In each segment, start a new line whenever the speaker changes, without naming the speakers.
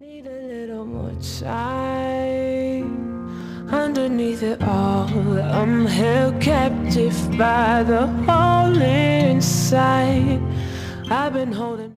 Need a little more time underneath it all. I'm held captive by the hole inside. I've been holding.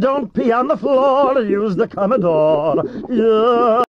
Don't pee on the floor, use the Commodore. Yeah.